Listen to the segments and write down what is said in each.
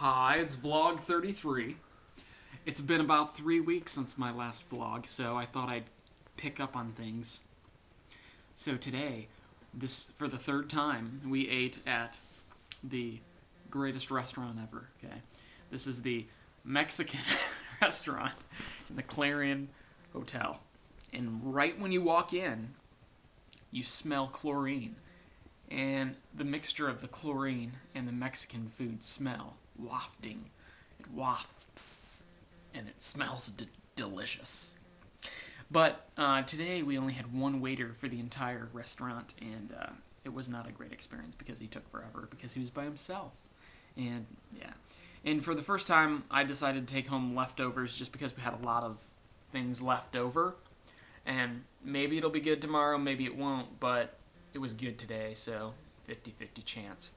Hi, it's vlog 33. It's been about three weeks since my last vlog, so I thought I'd pick up on things. So today, this for the third time, we ate at the greatest restaurant ever. Okay, this is the Mexican restaurant in the Clarion Hotel, and right when you walk in, you smell chlorine, and the mixture of the chlorine and the Mexican food smell wafting. It wafts, and it smells d- delicious. But uh, today we only had one waiter for the entire restaurant, and uh, it was not a great experience because he took forever because he was by himself. And yeah. And for the first time, I decided to take home leftovers just because we had a lot of things left over. And maybe it'll be good tomorrow, maybe it won't, but it was good today, so 50 50 chance.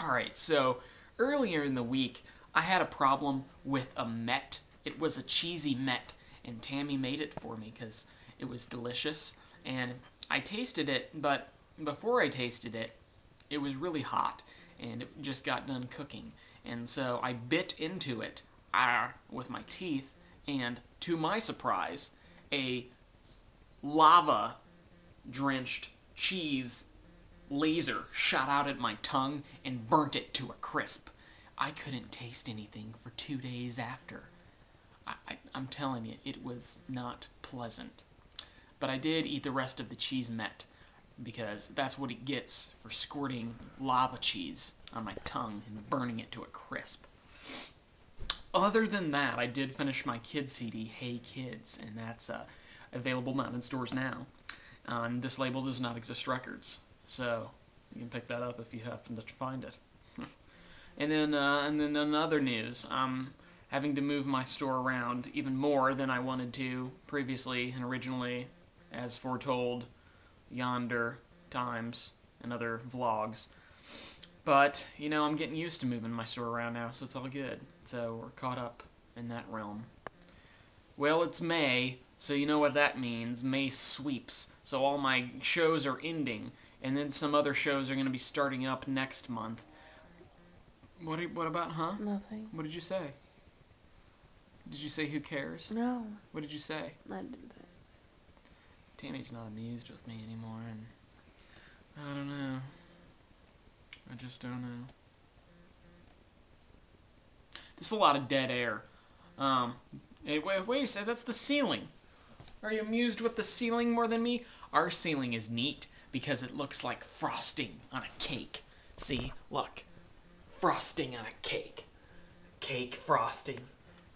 Alright, so earlier in the week, I had a problem with a Mett. It was a cheesy Mett, and Tammy made it for me because it was delicious. And I tasted it, but before I tasted it, it was really hot, and it just got done cooking. And so I bit into it ah, with my teeth, and to my surprise, a lava drenched cheese laser shot out at my tongue and burnt it to a crisp. I couldn't taste anything for two days after. I, I, I'm telling you, it was not pleasant. But I did eat the rest of the cheese mett because that's what it gets for squirting lava cheese on my tongue and burning it to a crisp. Other than that, I did finish my kid CD, Hey Kids, and that's uh, available not in stores now. On this label does not exist records, so you can pick that up if you happen to find it. and then, uh, and then in other news, I'm having to move my store around even more than I wanted to previously and originally, as foretold yonder times and other vlogs. But, you know, I'm getting used to moving my store around now, so it's all good. So we're caught up in that realm. Well, it's May, so you know what that means. May sweeps. So all my shows are ending, and then some other shows are going to be starting up next month. What, what about, huh? Nothing. What did you say? Did you say who cares? No, What did you say? I didn't say. Tammy's not amused with me anymore, and I don't know. I just don't know. There's a lot of dead air. Um, hey, wait, wait a second, that's the ceiling. Are you amused with the ceiling more than me? Our ceiling is neat because it looks like frosting on a cake. See, look, frosting on a cake. Cake frosting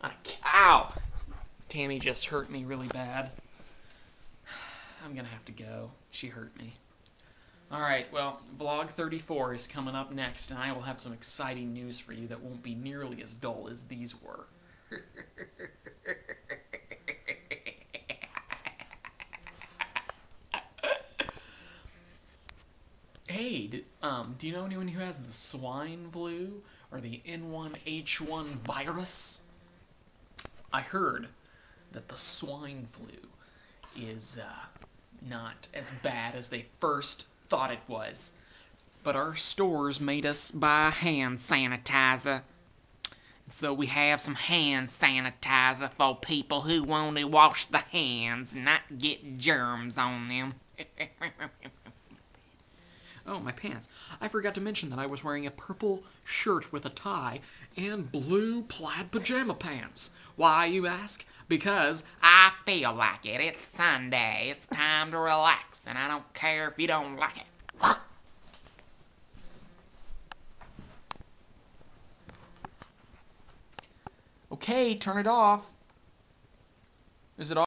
on a cake. Ow! Tammy just hurt me really bad. I'm gonna have to go. She hurt me. Alright, well, vlog 34 is coming up next, and I will have some exciting news for you that won't be nearly as dull as these were. hey, d um, do you know anyone who has the swine flu or the N1H1 virus? I heard that the swine flu is uh, not as bad as they first thought it was. But our stores made us buy hand sanitizer. So we have some hand sanitizer for people who want to wash the hands and not get germs on them. oh, my pants. I forgot to mention that I was wearing a purple shirt with a tie and blue plaid pajama pants. Why, you ask? Because I feel like it. It's Sunday. It's time to relax, and I don't care if you don't like it. Okay, turn it off. Is it off?